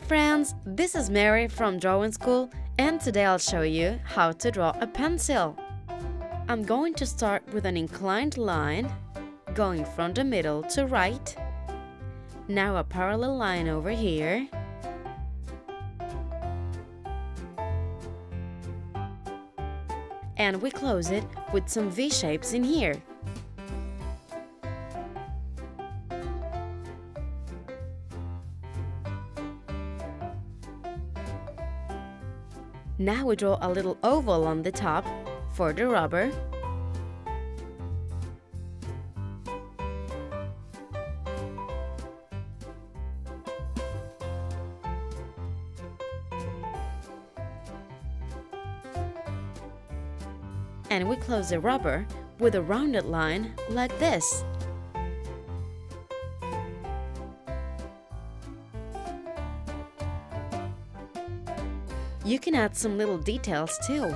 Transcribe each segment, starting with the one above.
friends, this is Mary from Drawing School and today I'll show you how to draw a pencil. I'm going to start with an inclined line, going from the middle to right. Now a parallel line over here. And we close it with some V-shapes in here. Now we draw a little oval on the top for the rubber. And we close the rubber with a rounded line like this. You can add some little details too.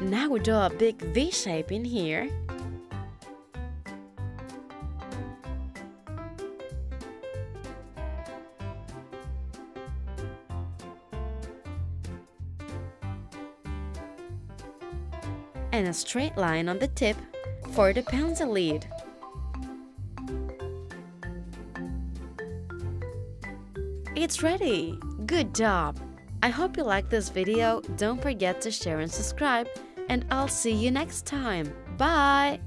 Now we draw a big V shape in here. And a straight line on the tip for the pencil lead. It's ready! Good job! I hope you liked this video, don't forget to share and subscribe, and I'll see you next time. Bye!